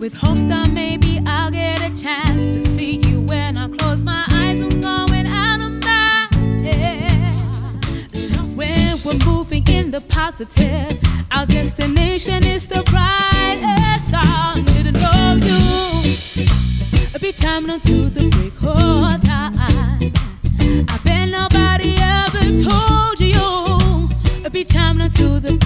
with hopes that maybe I'll get a chance to see you when I close my eyes. I'm going out of my head. When we're moving in the positive, our destination is the brightest star. Need to know you. Be chiming on to the break of time. I bet nobody ever told you. Be chiming on to the